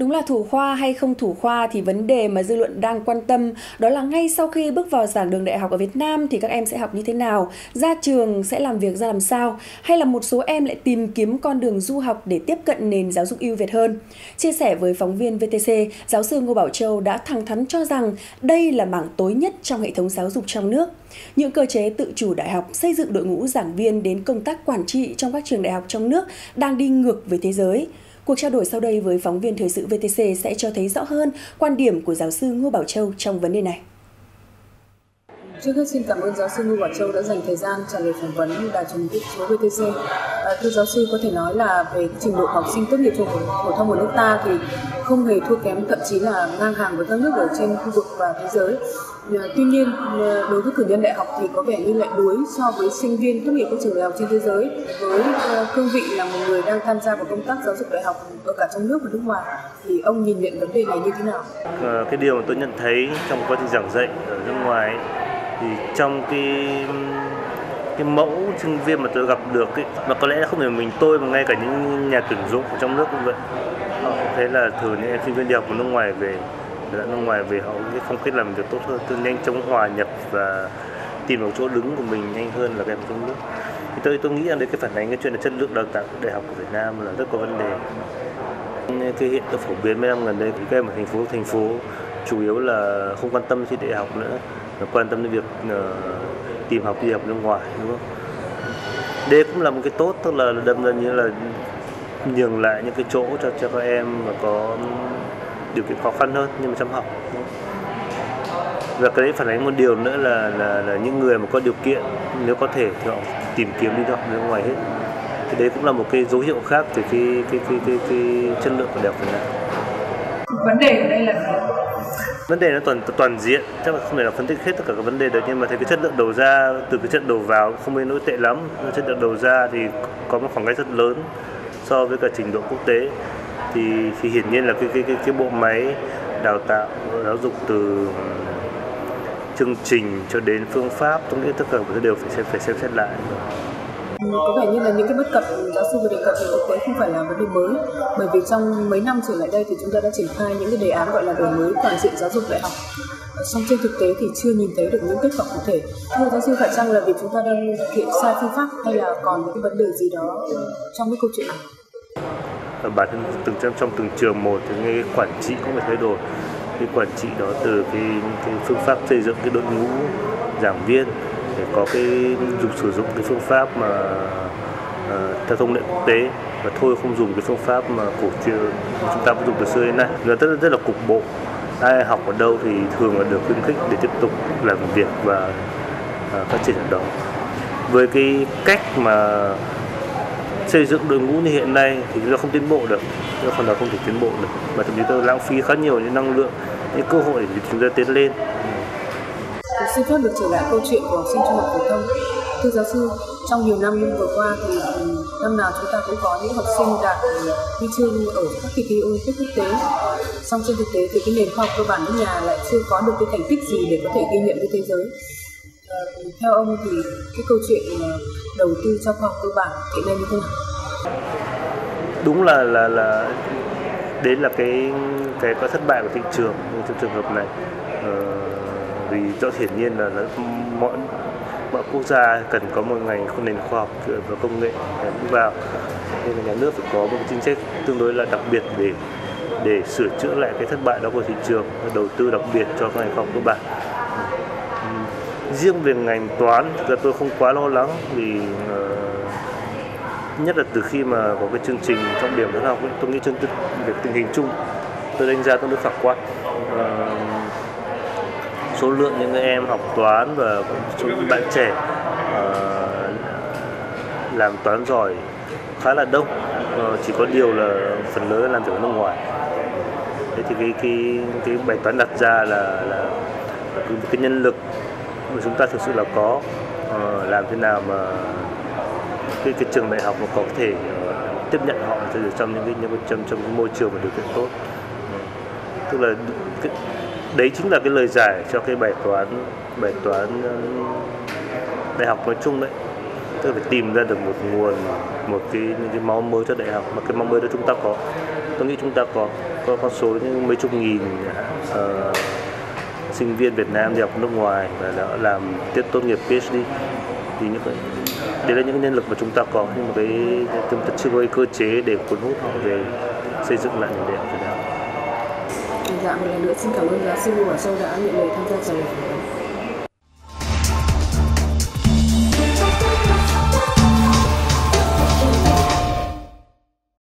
Đúng là thủ khoa hay không thủ khoa thì vấn đề mà dư luận đang quan tâm đó là ngay sau khi bước vào giảng đường đại học ở Việt Nam thì các em sẽ học như thế nào, ra trường sẽ làm việc ra làm sao, hay là một số em lại tìm kiếm con đường du học để tiếp cận nền giáo dục ưu việt hơn. Chia sẻ với phóng viên VTC, giáo sư Ngô Bảo Châu đã thẳng thắn cho rằng đây là mảng tối nhất trong hệ thống giáo dục trong nước. Những cơ chế tự chủ đại học xây dựng đội ngũ giảng viên đến công tác quản trị trong các trường đại học trong nước đang đi ngược với thế giới. Cuộc trao đổi sau đây với phóng viên thời sự VTC sẽ cho thấy rõ hơn quan điểm của giáo sư Ngô Bảo Châu trong vấn đề này. Trước hết xin cảm ơn giáo sư Ngô Bảo Châu đã dành thời gian trả lời phỏng vấn đài truyền hình số VTC. À, thưa giáo sư có thể nói là về trình độ học sinh tốt nghiệp trung học phổ thông của nước ta thì không hề thua kém thậm chí là ngang hàng với các nước ở trên khu vực và thế giới. À, tuy nhiên à, đối với cử nhân đại học thì có vẻ như lại đuối so với sinh viên tốt nghiệp các trường đại học trên thế giới với à, cương vị là một người đang tham gia vào công tác giáo dục đại học ở cả trong nước và nước ngoài thì ông nhìn nhận vấn đề này như thế nào? À, cái điều mà tôi nhận thấy trong quá trình giảng dạy ở nước ngoài thì trong cái cái mẫu sinh viên mà tôi gặp được ấy, mà có lẽ không phải mình tôi mà ngay cả những nhà tuyển dụng ở trong nước cũng vậy. Họ thấy là thường những em sinh viên đi học của nước ngoài về ở nước ngoài về họ cái phong cách làm việc tốt hơn tôi nhanh chóng hòa nhập và tìm được chỗ đứng của mình nhanh hơn là các em trong nước. Thì tôi tôi nghĩ rằng đấy cái phản ánh cái chuyện là chất lượng đào tạo đại học của Việt Nam là rất có vấn đề. Cái hiện tượng phổ biến mấy năm gần đây thì các em ở thành phố thành phố chủ yếu là không quan tâm thi đại học nữa quan tâm đến việc uh, tìm học đi học nước ngoài đúng không? Đây cũng là một cái tốt tức là đâm ra như là nhường lại những cái chỗ cho cho các em mà có điều kiện khó khăn hơn nhưng mà chăm học và cái đấy phản ánh một điều nữa là là, là những người mà có điều kiện nếu có thể thì họ tìm kiếm đi học nước ngoài hết. Thì đấy cũng là một cái dấu hiệu khác về cái cái cái cái, cái chất lượng của đại học Việt Nam vấn đề ở đây là vấn đề nó toàn toàn diện. Chắc là không thể là phân tích hết tất cả các vấn đề được nhưng mà thấy cái chất lượng đầu ra từ cái chất đầu vào không nên nỗi tệ lắm. Chất lượng đầu ra thì có một khoảng cách rất lớn so với cả trình độ quốc tế. Thì thì hiển nhiên là cái cái cái, cái bộ máy đào tạo giáo dục từ chương trình cho đến phương pháp tôi nghĩ tất cả mọi thứ đều phải xem phải xem xét lại có vẻ như là những cái bất cập giáo sư vừa đề cập thì thực tế không phải là vấn đề mới. Bởi vì trong mấy năm trở lại đây thì chúng ta đã triển khai những cái đề án gọi là đổi mới toàn diện giáo dục đại học. Ờ, song trên thực tế thì chưa nhìn thấy được những kết quả cụ thể. Thưa giáo sư phải chăng là vì chúng ta đang thực hiện sai phương pháp hay là còn những cái vấn đề gì đó trong cái câu chuyện này? Ở bản thân từng trong trong từng trường một thì ngay cái quản trị cũng phải thay đổi. Cái quản trị đó từ cái, cái phương pháp xây dựng cái đội ngũ giảng viên để có cái dùng sử dụng cái phương pháp mà uh, theo thông lệ quốc tế. Và thôi không dùng cái phương pháp mà cổ truyền chúng ta vẫn dùng từ xưa đến nay. Nó rất rất là cục bộ. Ai học ở đâu thì thường là được khuyến khích để tiếp tục làm việc và uh, phát triển ở đó. Với cái cách mà xây dựng đội ngũ như hiện nay thì chúng ta không tiến bộ được. Chúng ta phần nào không thể tiến bộ được. Và thậm chí tôi lãng phí khá nhiều những năng lượng những cơ hội để chúng ta tiến lên xin phép được trở lại câu chuyện của học sinh trung học phổ thông. Thưa giáo sư trong nhiều năm vừa qua thì ừ, năm nào chúng ta cũng có những học sinh đạt ừ, huy chương ở các kỳ thi olympic quốc tế. Song trên thực tế thì cái nền khoa học cơ bản nước nhà lại chưa có được cái thành tích gì để có thể ghi nhận với thế giới. À, theo ông thì cái câu chuyện ừ, đầu tư cho khoa học cơ bản hiện nay như thế nào? Đúng là là là đấy là cái cái có thất bại của thị trường trong trường hợp này. Ờ, vì rõ hiển nhiên là, mọi mọi quốc gia cần có một ngành không nền khoa học và công nghệ đi vào. Nên là nhà nước phải có một chính sách tương đối là đặc biệt để để sửa chữa lại cái thất bại đó của thị trường đầu tư đặc biệt cho ngành khoa học cơ bản. Ừ. Riêng về ngành toán thì tôi không quá lo lắng vì uh, nhất là từ khi mà có cái chương trình trọng điểm đó học tôi nghĩ chương trình về tình hình chung tôi đánh giá tương đối khả quan. Uh, số lượng những em học toán và số bạn trẻ uh, làm toán giỏi khá là đông. Uh, chỉ có điều là phần lớn làm việc ở nước ngoài. Thế thì cái cái cái bài toán đặt ra là là cái, cái nhân lực mà chúng ta thực sự là có uh, làm thế nào mà cái cái trường đại học mà có thể uh, tiếp nhận họ trong những cái những cái trong trong cái môi trường và điều kiện tốt. Uh, tức là cái, đấy chính là cái lời giải cho cái bài toán bài toán ờ, đại học nói chung đấy. Tức là phải tìm ra được một nguồn một cái những cái máu mới cho đại học mà cái máu mới đó chúng ta có. Tôi nghĩ chúng ta có có con số những mấy chục nghìn uh, sinh viên Việt Nam đi học nước ngoài và đã làm tiếp tốt nghiệp PhD thì những cái đấy là những nhân lực mà chúng ta có nhưng mà cái chúng ta chưa có cái cơ chế để cuốn hút họ về xây dựng lại nền đại học Việt Nam. Dạ một lần nữa xin cảm ơn giáo sư Lưu Bảo Châu đã nhận lời tham gia trả lời phỏng vấn.